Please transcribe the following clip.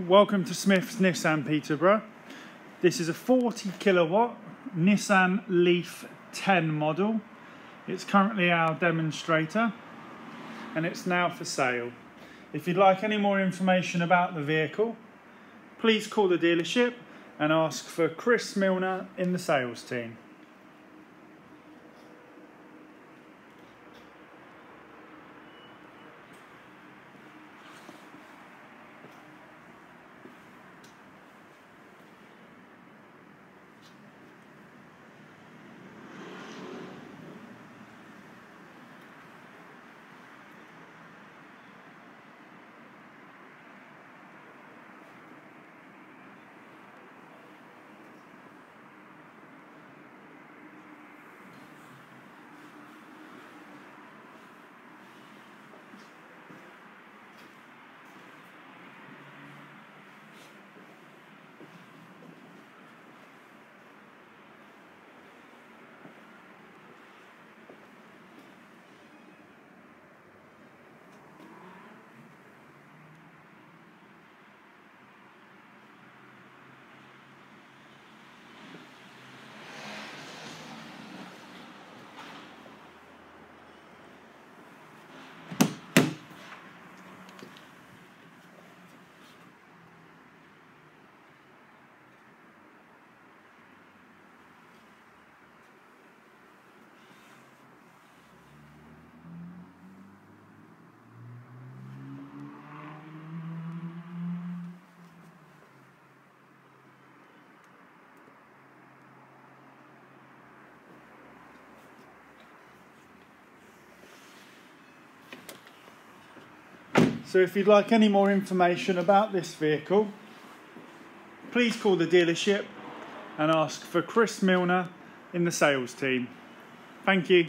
welcome to Smith's Nissan Peterborough. This is a 40 kilowatt Nissan Leaf 10 model. It's currently our demonstrator and it's now for sale. If you'd like any more information about the vehicle, please call the dealership and ask for Chris Milner in the sales team. So if you'd like any more information about this vehicle, please call the dealership and ask for Chris Milner in the sales team. Thank you.